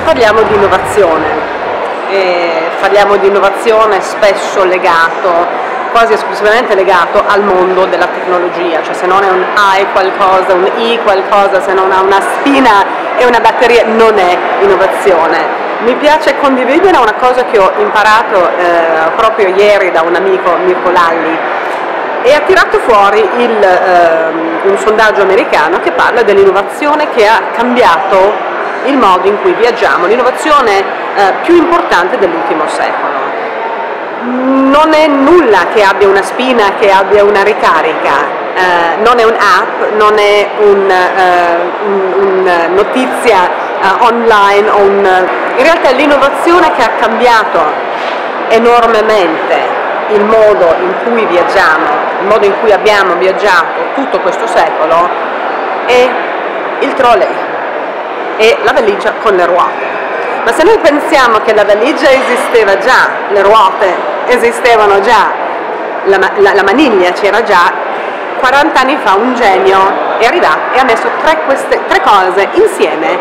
parliamo di innovazione. E parliamo di innovazione spesso legato quasi esclusivamente legato al mondo della tecnologia, cioè se non è un A è qualcosa, un I qualcosa, se non ha una spina e una batteria non è innovazione. Mi piace condividere una cosa che ho imparato eh, proprio ieri da un amico Mirko Lalli e ha tirato fuori il, eh, un sondaggio americano che parla dell'innovazione che ha cambiato il modo in cui viaggiamo, l'innovazione eh, più importante dell'ultimo secolo. Non è nulla che abbia una spina, che abbia una ricarica, eh, non è un'app, non è un, uh, un, un notizia uh, online, un... in realtà è l'innovazione che ha cambiato enormemente il modo in cui viaggiamo, il modo in cui abbiamo viaggiato tutto questo secolo è il trolley e la valigia con le ruote. Ma se noi pensiamo che la valigia esisteva già, le ruote esistevano già, la, la, la maniglia c'era già, 40 anni fa un genio è arrivato e ha messo tre, queste, tre cose insieme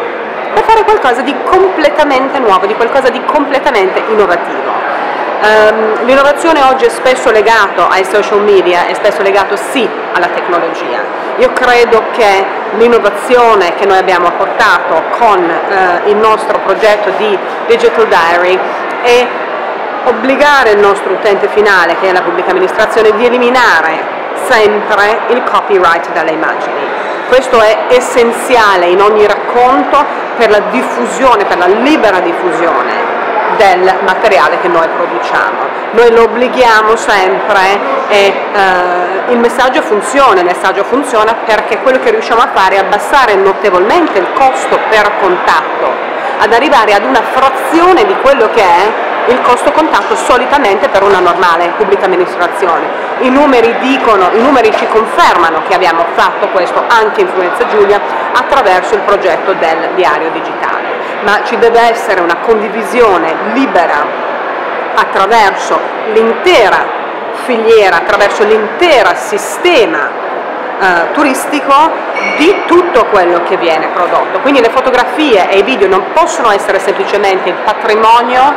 per fare qualcosa di completamente nuovo, di qualcosa di completamente innovativo. Um, l'innovazione oggi è spesso legato ai social media, è spesso legato sì alla tecnologia. Io credo che l'innovazione che noi abbiamo portato con uh, il nostro progetto di Digital Diary è obbligare il nostro utente finale, che è la pubblica amministrazione, di eliminare sempre il copyright dalle immagini. Questo è essenziale in ogni racconto per la diffusione, per la libera diffusione del materiale che noi produciamo. Noi lo obblighiamo sempre e eh, il messaggio funziona, il messaggio funziona perché quello che riusciamo a fare è abbassare notevolmente il costo per contatto, ad arrivare ad una frazione di quello che è il costo contatto solitamente per una normale pubblica amministrazione. I numeri dicono, i numeri ci confermano che abbiamo fatto questo anche Influenza Giulia attraverso il progetto del diario digitale, ma ci deve essere una condivisione libera attraverso l'intera filiera, attraverso l'intero sistema Uh, turistico di tutto quello che viene prodotto. Quindi le fotografie e i video non possono essere semplicemente il patrimonio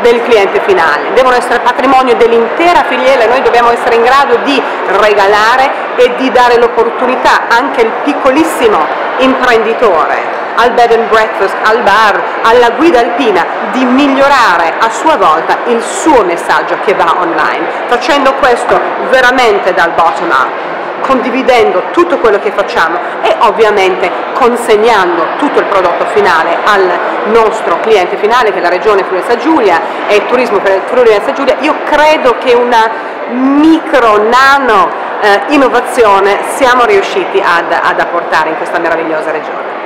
del cliente finale, devono essere patrimonio dell'intera filiera, noi dobbiamo essere in grado di regalare e di dare l'opportunità anche al piccolissimo imprenditore, al bed and breakfast, al bar, alla guida alpina, di migliorare a sua volta il suo messaggio che va online, facendo questo veramente dal bottom up condividendo tutto quello che facciamo e ovviamente consegnando tutto il prodotto finale al nostro cliente finale che è la regione Friuli Giulia e il turismo per Friuli Giulia, io credo che una micro nano eh, innovazione siamo riusciti ad, ad apportare in questa meravigliosa regione.